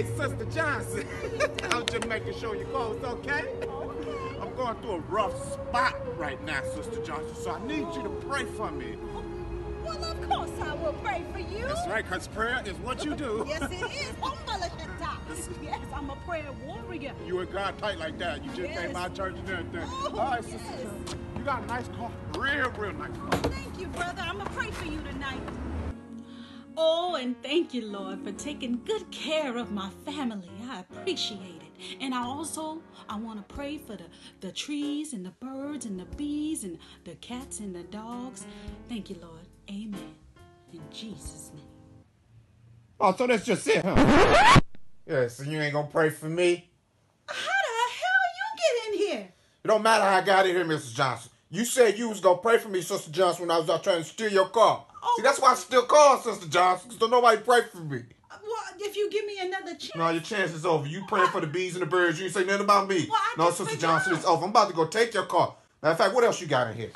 Hey, Sister Johnson. I was just making sure your was okay. I'm going through a rough spot right now, Sister Johnson, so I need you to pray for me. Well, of course I will pray for you. That's right, because prayer is what you do. Yes, it is. Yes, I'm a prayer warrior. You and God tight like that. You just Yes. came out of church and everything. Oh, All right, Sister. Johnson. You got a nice car. Real, real nice car. Thank you, brother. I'm going to pray and thank you, Lord, for taking good care of my family. I appreciate it. And I also I want to pray for the, the trees and the birds and the bees and the cats and the dogs. Thank you, Lord. Amen. In Jesus' name. Oh, so that's just it, huh? Yeah, so you ain't gonna pray for me? How the hell you get in here? It don't matter how I got in here, Mrs. Johnson. You said you was gonna pray for me, Sister Johnson, when I was out trying to steal your car. Oh. See, that's why I still call Sister Johnson, because don't nobody pray for me. Well, if you give me another chance. No, your chance is over. You praying for the bees and the birds. You ain't say nothing about me. Well, no, Sister Johnson, it's over. I'm about to go take your car. Matter of fact, what else you got in here?